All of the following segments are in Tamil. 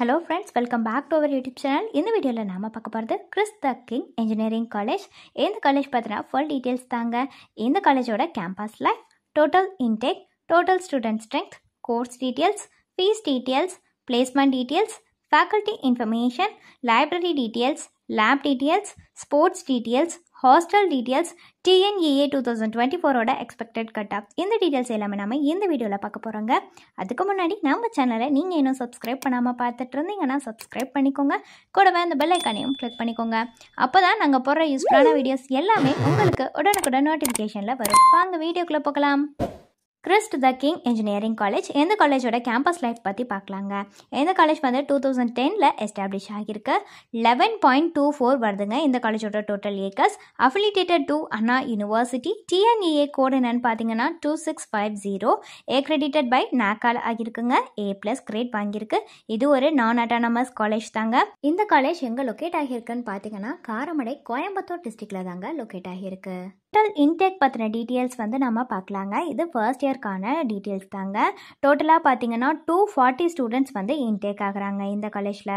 Hello friends welcome back to our YouTube channel இந்த வீடியோவில் நாம பார்க்க போகிறது Christ the King engineering college இந்த காலேஜ் பார்த்தீங்கன்னா ஃபுல் டீட்டெயில்ஸ் தாங்க. இந்த காலேஜோட campus life total intake total student strength course details fees details placement details faculty information library details lab details sports details hostel details TNEA two thousand twenty ஃபோரோட எக்ஸ்பெக்டட் கட் ஆஃப் இந்த டீட்டெயில்ஸ் எல்லாமே நம்ம இந்த வீடியோவில் பார்க்க போகிறோங்க அதுக்கு முன்னாடி நம்ம சேனலை நீங்கள் இன்னும் சப்ஸ்கிரைப் பண்ணாமல் பார்த்துட்டு இருந்தீங்கன்னா சப்ஸ்கிரைப் பண்ணிக்கோங்க. கூடவே அந்த பெல் ஐக்கானையும் கிளிக் பண்ணிக்கோங்க. அப்போ தான் நாங்கள் போடுற யூஸ்ஃபுல்லான வீடியோஸ் எல்லாமே உங்களுக்கு உடனுக்குடன் நோட்டிஃபிகேஷனில் வரும். வாங்க வீடியோக்குள்ளே போகலாம். Christ the King engineering college. எந்த காலேஜோட கேம்பஸ் லைஃப் பற்றி பார்க்கலாங்க எந்த காலேஜ் வந்து டூ தௌசண்ட் டெனில் எஸ்டாப்ளிஷ் ஆகியிருக்கு. லெவன் பாயிண்ட் டூ ஃபோர் வருதுங்க. இந்த காலேஜோட total acres affiliated to Anna university TNEA code என்னன்னு பார்த்தீங்கன்னா two six five zero accredited by நாக்கால் ஆகியிருக்குங்க. ஏ ப்ளஸ் கிரேட் வாங்கியிருக்கு. இது ஒரு நான் அட்டானமஸ் காலேஜ் தாங்க. இந்த காலேஜ் எங்கே லொக்கேட் ஆகியிருக்குன்னு பார்த்தீங்கன்னா காரமடை கோயம்புத்தூர் டிஸ்ட்ரிக்டில் தாங்க லொக்கேட் ஆகியிருக்கு. டோட்டல் இன்டேக் பற்றின டீட்டெயில்ஸ் வந்து நம்ம பார்க்கலாங்க. இது ஃபர்ஸ்ட் இயர்க்கான டீட்டெயில்ஸ் தாங்க. டோட்டலாக பார்த்தீங்கன்னா டூ ஃபார்ட்டி ஸ்டூடெண்ட்ஸ் வந்து இன்டேக் ஆகுறாங்க இந்த காலேஜில்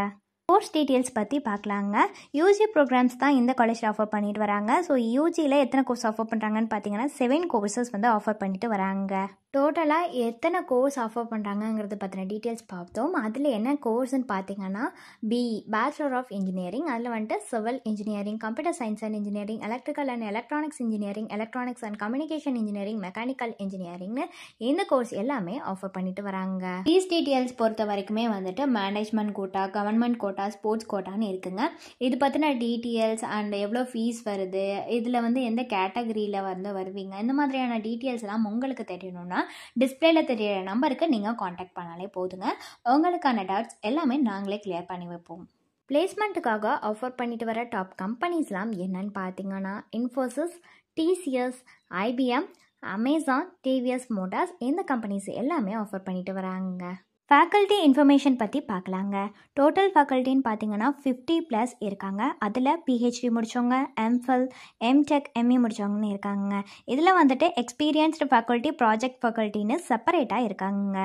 கோர்ஸ் டீட்டெயில்ஸ் பற்றி பார்க்கலாங்க. யூஜி ப்ரோக்ராம்ஸ் தான் இந்த காலேஜில் ஆஃபர் பண்ணிட்டு வராங்க. ஸோ யூஜியில் எத்தனை கோர்ஸ் ஆஃபர் பண்ணுறாங்கன்னு பார்த்தீங்கன்னா செவன் கோர்சஸ் வந்து ஆஃபர் பண்ணிட்டு வராங்க. டோட்டலாக எத்தனை கோர்ஸ் ஆஃபர் பண்ணுறாங்கங்கிறது பற்றின டீட்டெயில்ஸ் பார்த்தோம். அதில் என்ன கோர்ஸ்ன்னு பார்த்தீங்கன்னா பிஇ பேச்சுலர் ஆஃப் இன்ஜினியரிங் அதில் வந்துட்டு civil engineering computer science and engineering electrical and electronics engineering electronics and communication engineering mechanical இன்ஜினியரிங்னு இந்த கோர்ஸ் எல்லாமே ஆஃபர் பண்ணிட்டு வராங்க. ஃபீஸ் டீட்டெயில்ஸ் பொறுத்த வரைக்குமே வந்துட்டு management quota government quota sports கோட்டான்னு இருக்குங்க. இது பற்றின டீட்டெயில்ஸ் அண்ட் எவ்வளோ ஃபீஸ் வருது இதில் வந்து எந்த கேட்டகரியில் வந்து வருவீங்க இந்த மாதிரியான டீட்டெயில்ஸ் எல்லாம் உங்களுக்கு தெரியணும்னா டிஸ்பிளேல தெரியிற நம்பருக்கு நீங்கள் காண்டாக்ட் பண்ணாலே போதுங்க. உங்களுக்கான டவுட்ஸ் எல்லாமே நாங்களே கிளியர் பண்ணி வைப்போம். பிளேஸ்மெண்ட்டுக்காக ஆஃபர் பண்ணிட்டு வர டாப் கம்பெனிஸ்லாம் என்னன்னு பார்த்தீங்கன்னா Infosys TCS IBM Amazon TVS motors இந்த கம்பெனிஸ் எல்லாமே ஆஃபர் பண்ணிட்டு வராங்க ஃபேக்கல்ட்டி இன்ஃபர்மேஷன் பற்றி பார்க்கலாங்க டோட்டல் ஃபேக்கல்ட்டின்னு பார்த்தீங்கன்னா ஃபிஃப்டி ப்ளஸ் இருக்காங்க. அதில் பிஹெச்டி முடித்தவங்க எம்ஃபில் எம்டெக் எம்இ முடித்தவங்கன்னு இருக்காங்க இதில் வந்துட்டு எக்ஸ்பீரியன்ஸ்டு ஃபேக்கல்ட்டி ப்ராஜெக்ட் ஃபேக்கல்ட்டின்னு செப்பரேட்டாக இருக்காங்க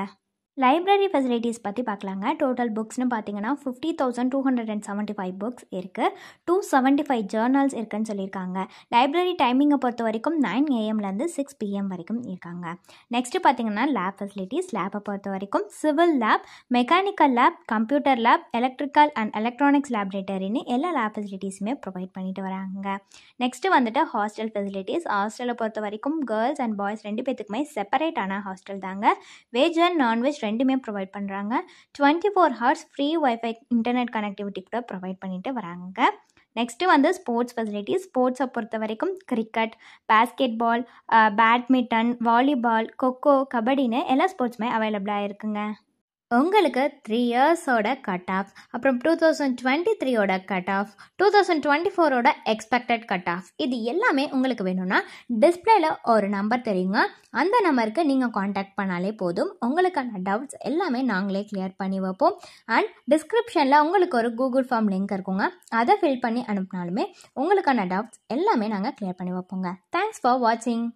லைப்ரரி ஃபெசிலிட்டிஸ் பற்றி பார்க்கலாங்க. டோட்டல் புக்ஸ்னு பார்த்தீங்கன்னா fifty thousand two hundred and seventy five books இருக்குது டூ செவன்ட்டி ஃபைவ் ஜேர்னல்ஸ் இருக்குன்னு சொல்லியிருக்காங்க. லைப்ரரி டைமிங்கை பொறுத்த வரைக்கும் நைன் ஏஎம்லேருந்து சிக்ஸ் பிஎம் வரைக்கும் இருக்காங்க. நெக்ஸ்ட்டு பார்த்தீங்கன்னா லேப் ஃபெசிலிட்டிஸ் லேப்பை பொறுத்த வரைக்கும் civil lab mechanical lab computer lab electrical and electronics லேப்ரேட்டரின்னு எல்லா லேப் ஃபெசிலிட்டிஸுமே ப்ரொவைட் பண்ணிட்டு வராங்க. நெக்ஸ்ட்டு வந்துட்டு ஹாஸ்டல் ஃபெசிலிட்டிஸ் ஹாஸ்டலை பொறுத்த வரைக்கும் கேர்ள்ஸ் அண்ட் பாய்ஸ் ரெண்டு பேத்துக்குமே செப்பரேட்டான ஹாஸ்டல் தாங்க. வெஜ் அண்ட் நான்வெஜ் ரெண்டுமே ப்ரொவைட் பண்ணுறாங்க twenty four hours free WiFi internet connectivity கூட ப்ரொவைட் பண்ணிட்டு வராங்க. நெக்ஸ்ட்டு வந்து ஸ்போர்ட்ஸ் ஃபெசிலிட்டிஸ் ஸ்போர்ட்ஸை பொறுத்த வரைக்கும் cricket basketball badminton volleyball kho-kho கபடின்னு எல்லா ஸ்போர்ட்ஸுமே அவைலபிளாக இருக்குங்க. உங்களுக்கு த்ரீ இயர்ஸோட கட் ஆஃப் அப்புறம் டூ தௌசண்ட் டுவெண்ட்டி த்ரீயோட cut off two thousand twenty ஃபோரோட எக்ஸ்பெக்டட் கட் ஆஃப் இது எல்லாமே உங்களுக்கு வேணும்னா டிஸ்பிளேல ஒரு நம்பர் தெரியுங்க. அந்த நம்பருக்கு நீங்கள் காண்டாக்ட் பண்ணாலே போதும். உங்களுக்கான டவுட்ஸ் எல்லாமே நாங்களே கிளியர் பண்ணி வைப்போம். அண்ட் டிஸ்கிரிப்ஷனில் உங்களுக்கு ஒரு கூகுள் ஃபார்ம் லிங்க் இருக்குங்க. அதை ஃபில் பண்ணி அனுப்பினாலுமே உங்களுக்கான டவுட்ஸ் எல்லாமே நாங்கள் கிளியர் பண்ணி வைப்போங்க. தேங்க்ஸ் ஃபார் வாட்சிங்